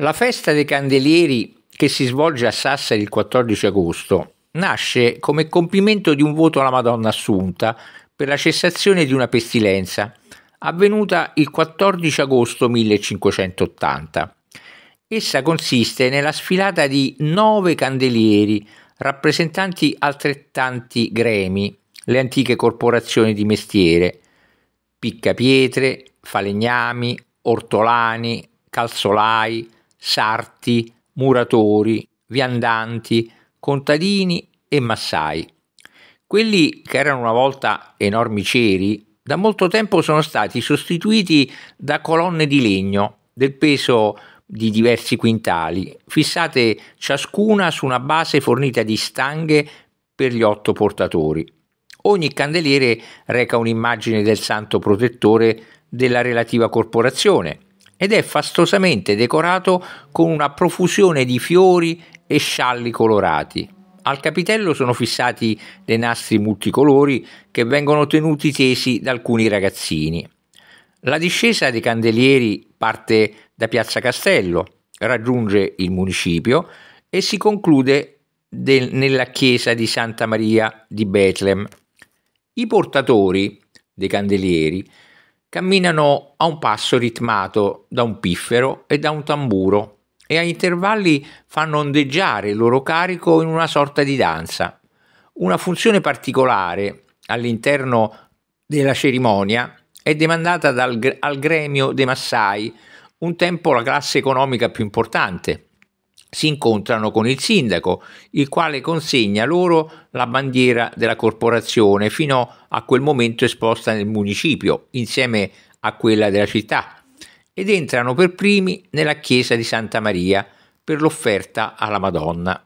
La festa dei candelieri che si svolge a Sassari il 14 agosto nasce come compimento di un voto alla Madonna Assunta per la cessazione di una pestilenza avvenuta il 14 agosto 1580. Essa consiste nella sfilata di nove candelieri rappresentanti altrettanti gremi, le antiche corporazioni di mestiere, piccapietre, falegnami, ortolani, calzolai, sarti, muratori, viandanti, contadini e massai. Quelli che erano una volta enormi ceri, da molto tempo sono stati sostituiti da colonne di legno del peso di diversi quintali, fissate ciascuna su una base fornita di stanghe per gli otto portatori. Ogni candeliere reca un'immagine del santo protettore della relativa corporazione ed è fastosamente decorato con una profusione di fiori e scialli colorati. Al capitello sono fissati dei nastri multicolori che vengono tenuti tesi da alcuni ragazzini. La discesa dei candelieri parte da Piazza Castello, raggiunge il municipio e si conclude del, nella chiesa di Santa Maria di Betlem. I portatori dei candelieri camminano a un passo ritmato da un piffero e da un tamburo e a intervalli fanno ondeggiare il loro carico in una sorta di danza. Una funzione particolare all'interno della cerimonia è demandata dal, al gremio dei Massai, un tempo la classe economica più importante. Si incontrano con il sindaco, il quale consegna loro la bandiera della corporazione fino a quel momento esposta nel municipio, insieme a quella della città, ed entrano per primi nella chiesa di Santa Maria per l'offerta alla Madonna.